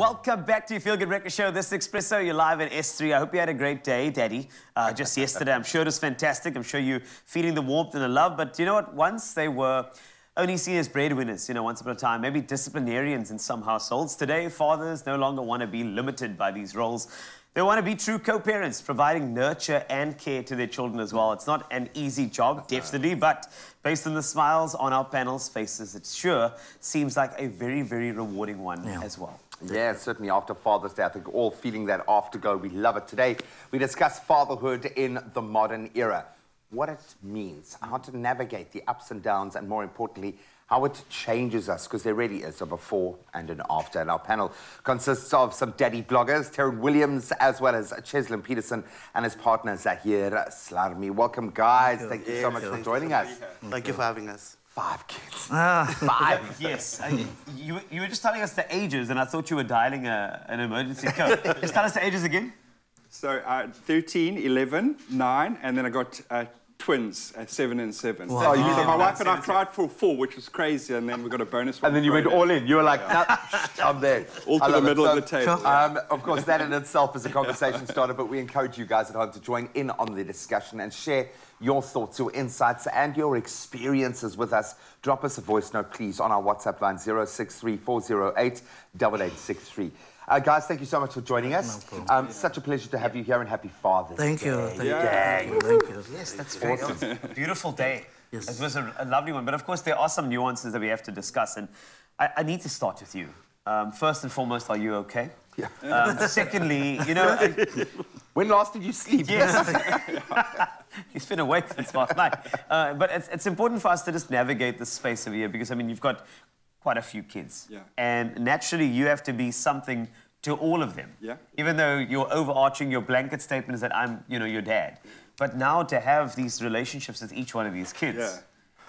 Welcome back to your Feel Good Record Show. This is Expresso. You're live at S3. I hope you had a great day, Daddy. Uh, just yesterday, I'm sure it was fantastic. I'm sure you're feeling the warmth and the love. But you know what? Once they were only seen as breadwinners, you know, once upon a time, maybe disciplinarians in some households. Today, fathers no longer want to be limited by these roles. They want to be true co-parents, providing nurture and care to their children as well. It's not an easy job, definitely, but based on the smiles on our panel's faces, it sure seems like a very, very rewarding one Yeah. as well. Yeah, certainly after Father's Day, I think all feeling that afterglow. We love it. Today, we discuss fatherhood in the modern era, what it means, how to navigate the ups and downs, and more importantly, how it changes us, because there really is a before and an after. And our panel consists of some daddy bloggers, Taryn Williams, as well as Cheslin Peterson and his partner, Zahir Slarmi. Welcome, guys. Thank you so much for joining us. Thank you for having us. Five kids. Ah. Five. Yes, I, you, you were just telling us the ages, and I thought you were dialing a, an emergency code. just tell us the ages again. So uh, 13, 11, 9, and then I got uh, twins, uh, 7 and 7. Oh, you So my wife and I tried for 4, which was crazy, and then we got a bonus one. And then you went all in. You were like, no, I'm there. All to the love it. middle of the table. Um, of course, that in itself is a conversation starter, but we encourage you guys at home to join in on the discussion and share your thoughts, your insights, and your experiences with us. Drop us a voice note, please, on our WhatsApp line 063408 8863. Uh, guys, thank you so much for joining us. um, such a pleasure to have you here, and happy Father's Thank you. Day. Thank Yeah. you. Thank you. Yes, that's very awesome. Beautiful day. Yes. It was a, a lovely one. But of course, there are some nuances that we have to discuss. And I, I need to start with you. Um, first and foremost, are you okay? Yeah. Um, secondly, you know, I- When last did you sleep? yes. He's been awake since last night. Uh, but it's, it's important for us to just navigate this space over here because, I mean, you've got quite a few kids. Yeah. And naturally, you have to be something to all of them. Yeah. Even though your overarching, your blanket statement is that I'm, you know, your dad. But now to have these relationships with each one of these kids. Yeah.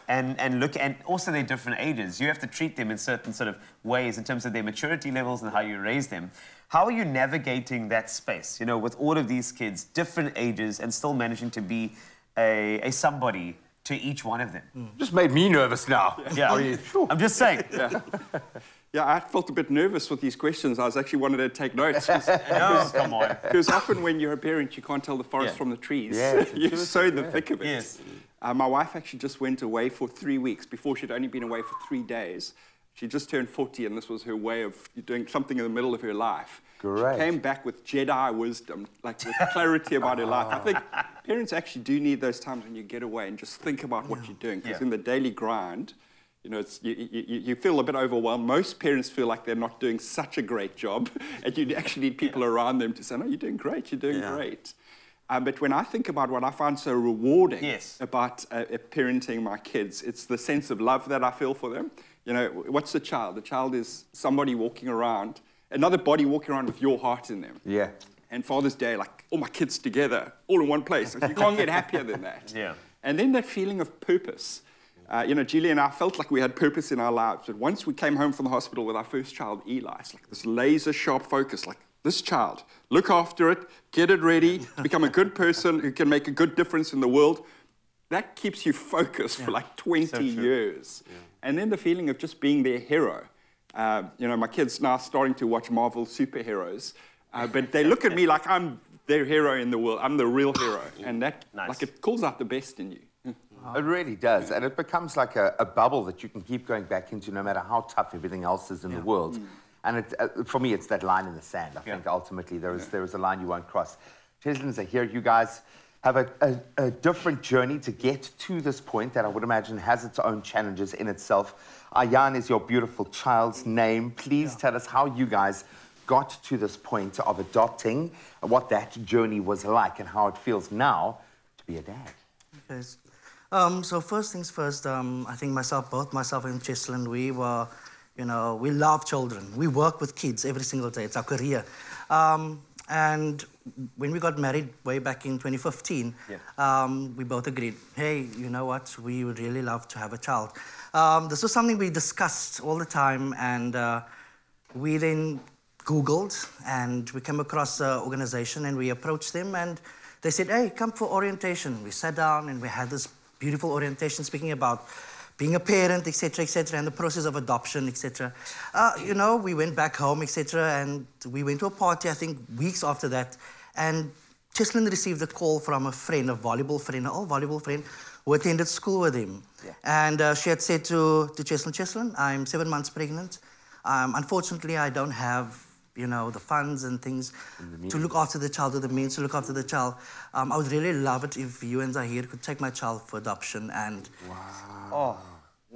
And, and look, and also their different ages. You have to treat them in certain sort of ways in terms of their maturity levels and how you raise them. How are you navigating that space, you know, with all of these kids, different ages, and still managing to be a, a somebody to each one of them? Just made me nervous now. Yeah. I mean, phew. I'm just saying. Yeah, I felt a bit nervous with these questions. I was actually wanted to take notes. 'cause- No, come on. Because often when you're a parent, you can't tell the forest Yeah. from the trees. Yeah, you're so in the thick of it. Yes. Uh, my wife actually just went away for three weeks. Before she'd only been away for three days. She just turned 40, and this was her way of doing something in the middle of her life. Great. She came back with Jedi wisdom, like with clarity about her life. I think parents actually do need those times when you get away and just think about what you're doing. Because Yeah. in the daily grind, you know, it's, you, you, you feel a bit overwhelmed. Most parents feel like they're not doing such a great job, and you actually need people around them to say, "No, you're doing great. You're doing Yeah. great." Um, but when I think about what I find so rewarding Yes. about uh, parenting my kids, it's the sense of love that I feel for them. You know, what's the child? The child is somebody walking around, another body walking around with your heart in them. Yeah. And Father's Day, like all my kids together, all in one place. Like, you can't get happier than that. Yeah. And then that feeling of purpose. Uh, you know, Julie and I felt like we had purpose in our lives. But once we came home from the hospital with our first child, Eli, it's like this laser sharp focus, like this child, look after it, get it ready, to become a good person who can make a good difference in the world. That keeps you focused for like 20 years. Yeah. And then the feeling of just being their hero. Uh, you know, my kids now starting to watch Marvel superheroes, uh, but they look at me like I'm their hero in the world. I'm the real hero, and that Nice. like it calls out the best in you. It really does. And it becomes like a, a bubble that you can keep going back into no matter how tough everything else is in the world. And it, uh, for me, it's that line in the sand. I think ultimately there is, there is a line you won't cross. Cheslins are here. You guys have a, a, a different journey to get to this point that I would imagine has its own challenges in itself. Ayan is your beautiful child's name. Please tell us how you guys got to this point of adopting, what that journey was like, and how it feels now to be a dad. Okay. Um, so first things first, um, I think myself, both myself and Cheslin, we were, you know, we love children. We work with kids every single day. It's our career. Um, and when we got married way back in 2015, um, we both agreed, hey, you know what, we would really love to have a child. Um, this was something we discussed all the time, and uh, we then Googled and we came across an organization and we approached them and they said, hey, come for orientation. We sat down and we had this beautiful orientation speaking about being a parent, etc., etc., and the process of adoption, etc. Uh, you know, we went back home, etc., and we went to a party. I think weeks after that, and Cheslin received a call from a friend, a volleyball friend, an old volleyball friend, who attended school with him. Yeah. And uh, she had said to, to Cheslin, Cheslin, I'm seven months pregnant. Um, unfortunately, I don't have you know, the funds and things to look after the child, or the means to look after the child. Um, I would really love it if you and Zahir could take my child for adoption and, wow. oh,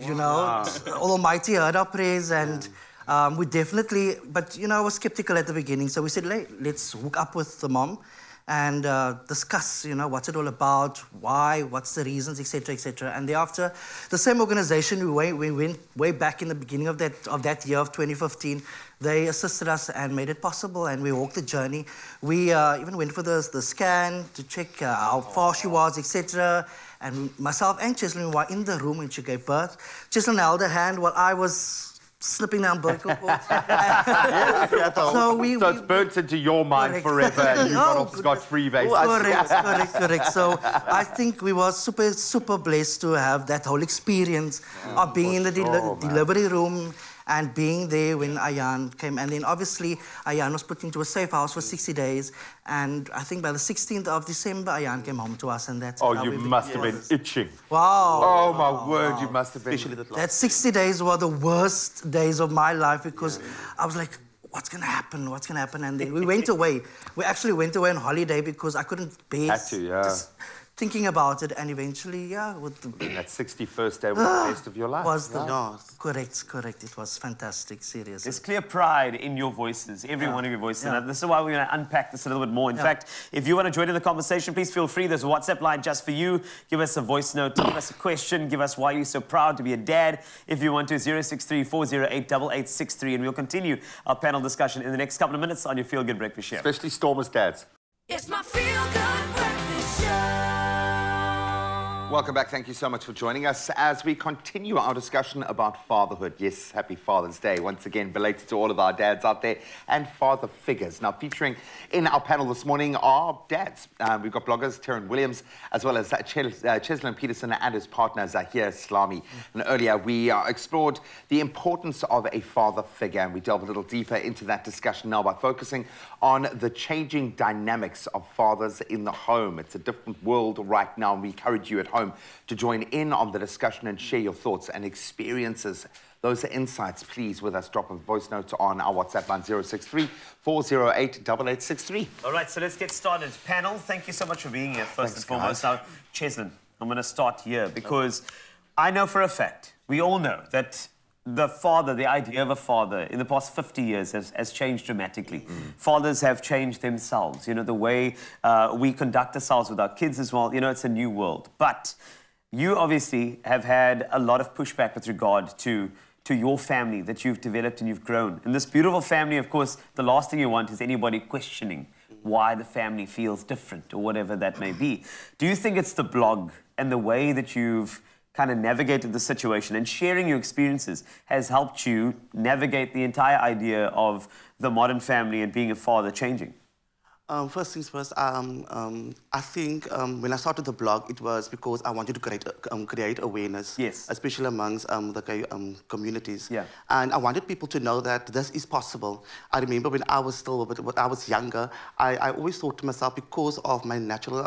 you know, wow. Almighty heard our prayers and um, we definitely, but you know, I was skeptical at the beginning, so we said, let's hook up with the mom and uh, discuss, you know, what's it all about, why, what's the reasons, etc., etc. And thereafter, the same organization we went, we went way back in the beginning of that of that year of 2015. They assisted us and made it possible, and we walked the journey. We uh, even went for the, the scan to check uh, how far she was, etc. And myself and Cheslin were in the room when she gave birth. Cheslin held her hand while I was slipping down vocal cords. so we, so it's burnt into your mind correct. forever and you got oh, off scot-free basically. Correct, correct, correct. So I think we were super, super blessed to have that whole experience yeah, of being in the sure, delivery room and being there when Ayan came. And then obviously, Ayan was put into a safe house for 60 days. And I think by the 16th of December, Ayan came home to us. And that's Oh, you must have been itching. Wow. Oh, my wow, word, wow. you must have been. That 60 days were the worst days of my life because yeah. I was like, what's going to happen? What's going to happen? And then we went away. We actually went away on holiday because I couldn't bear... Had to, yeah thinking about it, and eventually, yeah, with the, that 61st day was the ah, best of your life. Was the yeah. correct, correct. It was fantastic, seriously. There's clear pride in your voices, every yeah. one of your voices, yeah. and this is why we're going to unpack this a little bit more. In fact, if you want to join in the conversation, please feel free. There's a WhatsApp line just for you. Give us a voice note, give us a question, give us why you're so proud to be a dad. If you want to, 063 408 and we'll continue our panel discussion in the next couple of minutes on your Feel Good Breakfast Show. Especially Stormers dads. It's my Feel Good Breakfast Show. Welcome back. Thank you so much for joining us as we continue our discussion about fatherhood. Yes, happy Father's Day. Once again, belated to all of our dads out there and father figures. Now, featuring in our panel this morning are dads. Uh, we've got bloggers Taryn Williams, as well as uh, uh, Cheslin Peterson and his partner Zahir Slami. And earlier, we uh, explored the importance of a father figure, and we delve a little deeper into that discussion now by focusing on the changing dynamics of fathers in the home. It's a different world right now, and we encourage you at home to join in on the discussion and share your thoughts and experiences. Those are insights, please, with us. Drop a voice note on our WhatsApp line 063 408 8863. All right, so let's get started. Panel, thank you so much for being here, first Thanks, and foremost. Guys. Now, Cheslin, I'm going to start here because I know for a fact, we all know that the father, the idea of a father in the past 50 years has, has changed dramatically. Mm. Fathers have changed themselves. You know, the way uh, we conduct ourselves with our kids as well, you know, it's a new world. But you obviously have had a lot of pushback with regard to to your family that you've developed and you've grown. And this beautiful family, of course, the last thing you want is anybody questioning why the family feels different or whatever that may be. Do you think it's the blog and the way that you've kind of navigated the situation and sharing your experiences has helped you navigate the entire idea of the modern family and being a father changing? Um, first things first, um, um, I think um, when I started the blog, it was because I wanted to create, um, create awareness, yes. especially amongst um, the communities. Yeah. And I wanted people to know that this is possible. I remember when I was still, when I was younger, I, I always thought to myself, because of my natural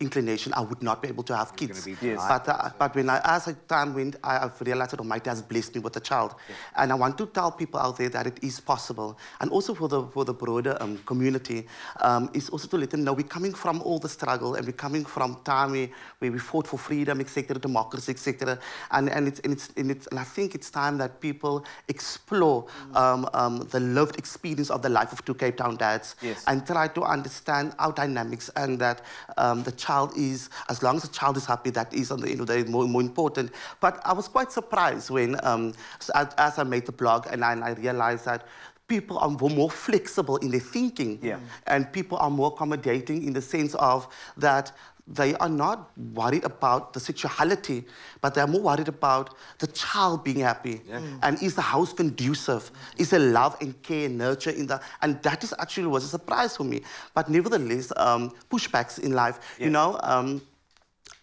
inclination, I would not be able to have kids. Yes. But, uh, but when I, as time went, I, have realized that Almighty has blessed me with a child. Yes. And I want to tell people out there that it is possible. And also for the, for the broader um, community, um, is also to let them know we're coming from all the struggle and we're coming from time where, where we fought for freedom, etc., democracy, etc. And, and, it's, and, it's, and, it's, and I think it's time that people explore mm. um, um, the lived experience of the life of two Cape Town dads yes. and try to understand our dynamics and that um, the child is, as long as the child is happy, that is on the end of the day more, more important. But I was quite surprised when, um, as, I made the blog and I, and I realized that people are more flexible in their thinking yeah. and people are more accommodating in the sense of that they are not worried about the sexuality, but they're more worried about the child being happy. Yeah. Mm. And is the house conducive? Is there love and care and nurture in the... And that is actually was a surprise for me. But nevertheless, um, pushbacks in life, yeah. you know, um,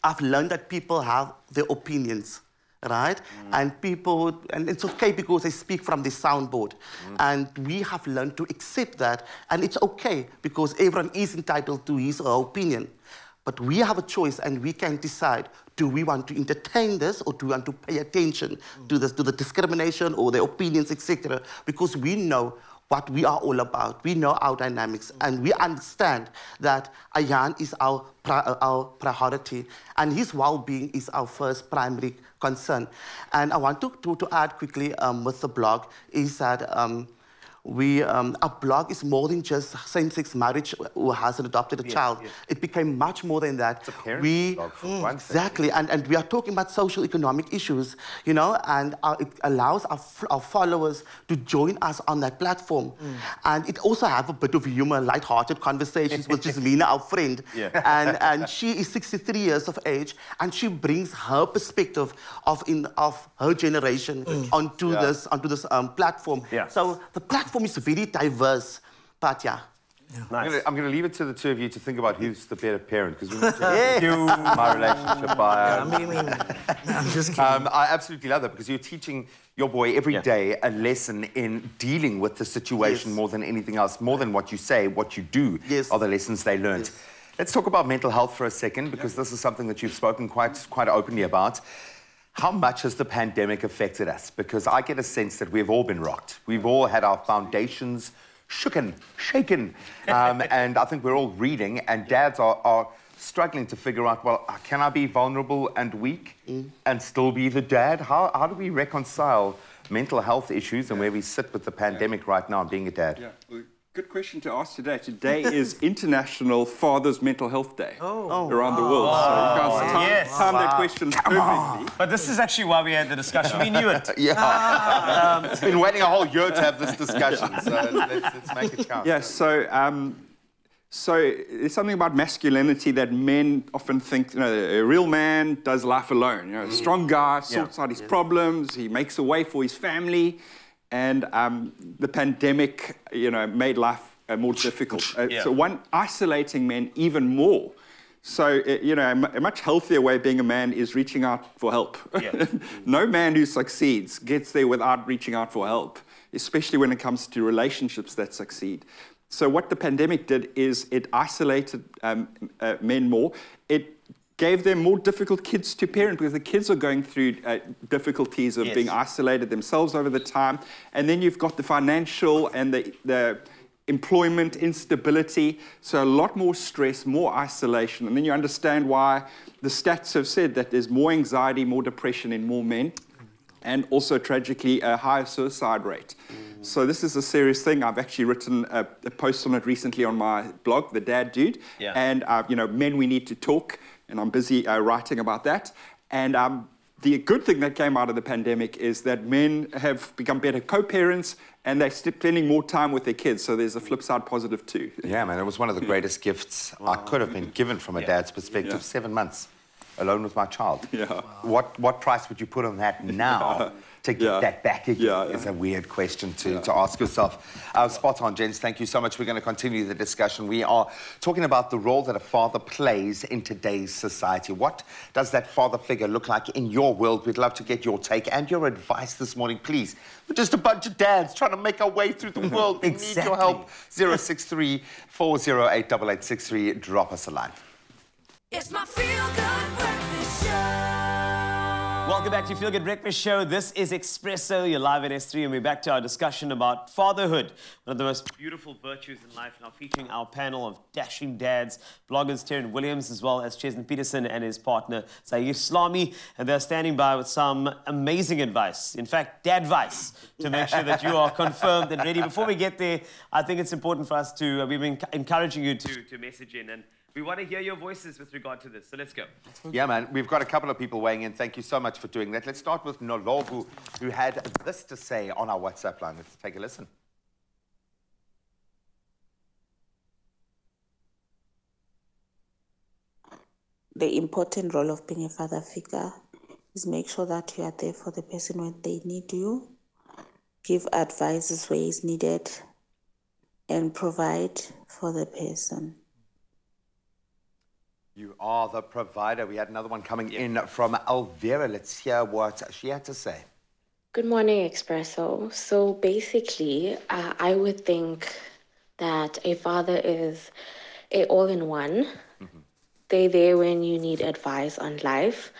I've learned that people have their opinions right? And people, and it's okay because they speak from the soundboard. And we have learned to accept that, and it's okay because everyone is entitled to his or her opinion. But we have a choice and we can decide, do we want to entertain this or do we want to pay attention to, this, to the discrimination or the opinions, etc. Because we know what we are all about. We know our dynamics and we understand that Ayan is our, uh, our priority and his well-being is our first primary concern. And I want to, to, to add quickly um, with the blog is that um, we, um, our blog is more than just same-sex marriage who has adopted a child. It became much more than that. It's a we, blog for Mm, exactly, and, and we are talking about social economic issues, you know, and uh, it allows our, our followers to join us on that platform. Mm. And it also have a bit of humor, light-hearted conversations with Giselina, our friend. Yeah. And, and she is 63 years of age, and she brings her perspective of, in, of her generation onto this, onto this um, platform. Yeah. So the platform is very diverse, but yeah. I'm gonna, I'm gonna leave it to the two of you to think about who's the better parent because we need to do my relationship by. I mean, I mean, I'm just kidding. Um, I absolutely love that because you're teaching your boy every day a lesson in dealing with the situation Yes. more than anything else, more than what you say, what you do Yes. are the lessons they learned. Let's talk about mental health for a second because this is something that you've spoken quite, quite openly about. How much has the pandemic affected us? Because I get a sense that we've all been rocked. We've all had our foundations shooken, shaken. Um, and I think we're all reading, and dads are, are struggling to figure out well, can I be vulnerable and weak and still be the dad? How, how do we reconcile mental health issues and where we sit with the pandemic right now, being a dad? Yeah, good question to ask today. Today is International Father's Mental Health Day around the world. so you guys timed, yes. timed that question perfectly. But this is actually why we had the discussion. We knew it. Yeah. um, it's been waiting a whole year to have this discussion, so let's, let's make it count. Yeah, so um, so there's something about masculinity that men often think, you know, a real man does life alone. You know, a strong guy sorts out his problems, he makes a way for his family, and um, the pandemic, you know, made life uh, more difficult. Uh, Yeah. So one isolating men even more. So, uh, you know, a a much healthier way of being a man is reaching out for help. Yeah. no man who succeeds gets there without reaching out for help, especially when it comes to relationships that succeed. So, what the pandemic did is it isolated um, uh, men more. It gave them more difficult kids to parent because the kids are going through uh, difficulties of Yes. being isolated themselves over the time. And then you've got the financial and the, the employment instability, so a lot more stress, more isolation. And then you understand why the stats have said that there's more anxiety, more depression in more men, and also tragically a higher suicide rate. So this is a serious thing. I've actually written a, a post on it recently on my blog, The Dad Dude. Yeah. And, uh, you know, men, we need to talk, and I'm busy uh, writing about that. And um, the good thing that came out of the pandemic is that men have become better co-parents and they're spending more time with their kids. So there's a flip side positive too. Yeah, man, it was one of the greatest gifts I could have been given from a dad's perspective. Yeah. Seven months alone with my child. Yeah. What what price would you put on that now to get Yeah. that back again? Yeah, yeah. Is a weird question to, to ask yourself. Uh, spot on, gents. Thank you so much. We're going to continue the discussion. We are talking about the role that a father plays in today's society. What does that father figure look like in your world? We'd love to get your take and your advice this morning, please. We're just a bunch of dads trying to make our way through the world. We need your help. 063 408 8863. Drop us a line. It's my feel good breakfast show. Welcome back to Feel Good Breakfast Show. This is Expresso. You're live at S3, and we're back to our discussion about fatherhood, one of the most beautiful virtues in life. Now, featuring our panel of dashing dads, bloggers Taryn Williams, as well as Cheslin Peterson and his partner Zahir Slami, and they're standing by with some amazing advice. In fact, dad advice to make sure that you are confirmed and ready. Before we get there, I think it's important for us to. Uh, we've been enc- encouraging you to to message in and. We want to hear your voices with regard to this, so let's go. Yeah, man. We've got a couple of people weighing in. Thank you so much for doing that. Let's start with Nolovu, who had this to say on our WhatsApp line. Let's take a listen. the important role of being a father figure is make sure that you are there for the person when they need you, give advices where is needed, and provide for the person. You are the provider. We had another one coming in from Alvera. Let's hear what she had to say. Good morning, Expresso. So basically, uh, I would think that a father is a all-in-one. They're there when you need advice on life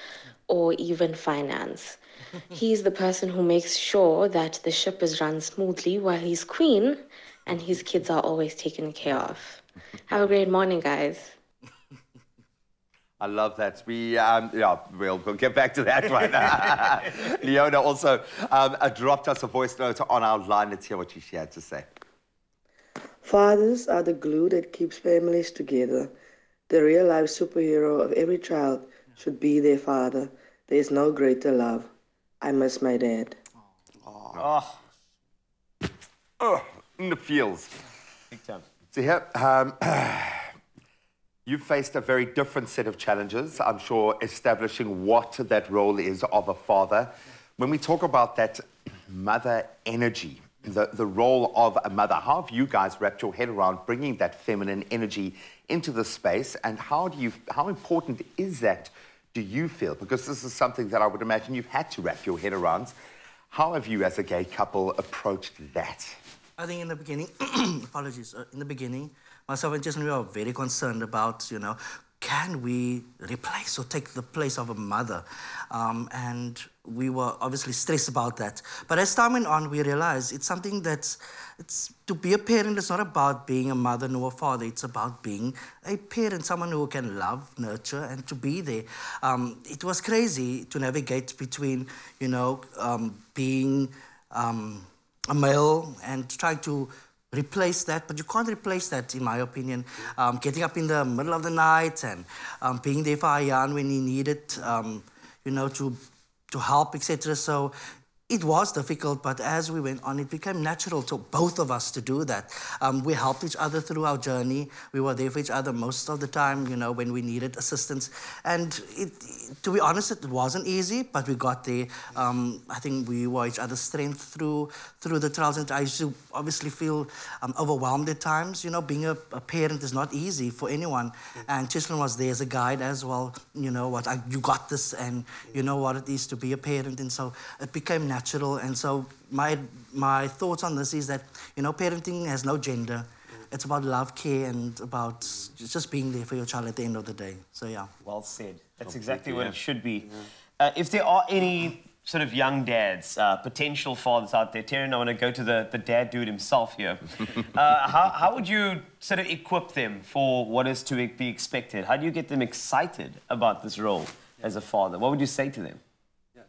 or even finance. He's the person who makes sure that the ship is run smoothly while he's queen and his kids are always taken care of. Have a great morning, guys. I love that. We, um, yeah, we'll, we'll get back to that one. Leona also um, uh, dropped us a voice note on our line. Let's hear what she had to say. Fathers are the glue that keeps families together. The real life superhero of every child should be their father. There is no greater love. I miss my dad. Oh, Oh, in the feels. big time. Zahir, um, you've faced a very different set of challenges, I'm sure, establishing what that role is of a father. When we talk about that mother energy, the, the role of a mother, how have you guys wrapped your head around bringing that feminine energy into the space, and how do you, how important is that? Do you feel? Because this is something that I would imagine you've had to wrap your head around. How have you, as a gay couple, approached that? I think in the beginning, apologies, uh, in the beginning, myself and Jason, we were very concerned about, you know, can we replace or take the place of a mother? Um, and we were obviously stressed about that. But as time went on, we realized it's something that's, it's, to be a parent is not about being a mother nor a father. It's about being a parent, someone who can love, nurture, and to be there. Um, it was crazy to navigate between, you know, um, being um, a male and trying to replace that, but you can't replace that, in my opinion. Um, getting up in the middle of the night and um, being there for Ayan when he needed, um, you know, to to help, etc. So it was difficult, but as we went on, it became natural to both of us to do that. Um, we helped each other through our journey. We were there for each other most of the time, you know, when we needed assistance. And it, to be honest, it wasn't easy, but we got there. Um, I think we were each other's strength through through the trials. And I used to obviously feel um, overwhelmed at times. You know, being a, a parent is not easy for anyone. And Cheslin was there as a guide as well. You know what, I, you got this, and you know what it is to be a parent. And so it became natural. And so my my thoughts on this is that you know, parenting has no gender. It's about love, care, and about just being there for your child at the end of the day. So yeah. Well said. That's exactly what it should be. Uh, if there are any sort of young dads, uh, potential fathers out there, Terry, I want to go to the, the dad dude himself here. uh, how, how would you sort of equip them for what is to be expected? How do you get them excited about this role as a father? What would you say to them?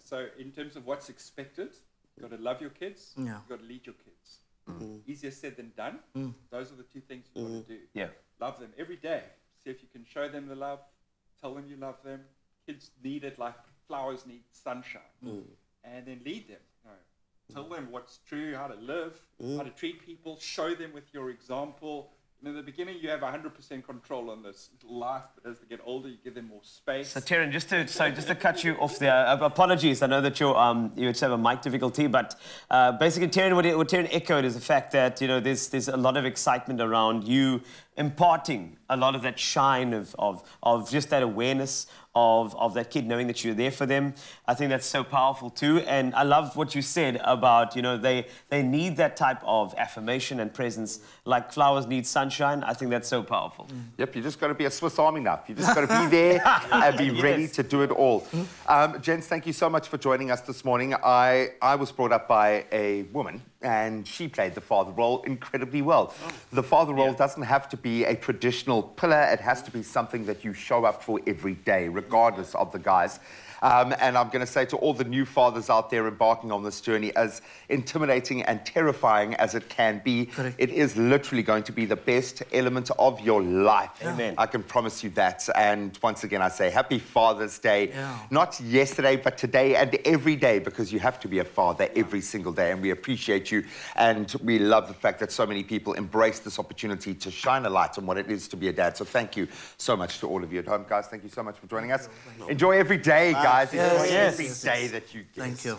Yeah, so in terms of what's expected, you've got to love your kids, Yeah. you've got to lead your kids. Mm. Mm. Easier said than done. Mm. Those are the two things you've got to do. Yeah. Love them every day. See if you can show them the love, tell them you love them. Kids need it like flowers need sunshine. And then lead them. You know, tell them what's true, how to live, how to treat people, show them with your example. And in the beginning, you have 100% control on this life, but as they get older, you give them more space. So, Taryn, just to so just to cut you off there, uh, apologies. I know that you're um you would have a mic difficulty, but uh, basically, Taryn, what, what Taryn echoed is the fact that you know there's there's a lot of excitement around you imparting a lot of that shine of of of just that awareness of of that kid knowing that you're there for them. I think that's so powerful too, and I love what you said about you know they they need that type of affirmation and presence like flowers need sunshine. I think that's so powerful. Yep, you just got to be a Swiss Army knife. You just got to be there and be ready to do it all. Um, gents, thank you so much for joining us this morning. I, I was brought up by a woman, and she played the father role incredibly well. The father role doesn't have to be a traditional pillar, it has to be something that you show up for every day, regardless of the guys. Um, and I'm going to say to all the new fathers out there embarking on this journey, as intimidating and terrifying as it can be, Correct. it is literally going to be the best element of your life. Amen. I can promise you that. And once again, I say Happy Father's Day. Yeah. Not yesterday, but today and every day, because you have to be a father every single day. And we appreciate you. And we love the fact that so many people embrace this opportunity to shine a light on what it is to be a dad. So thank you so much to all of you at home, guys. Thank you so much for joining us. Enjoy every day, guys. Enjoy Yes, every yes, day that you get. Thank you.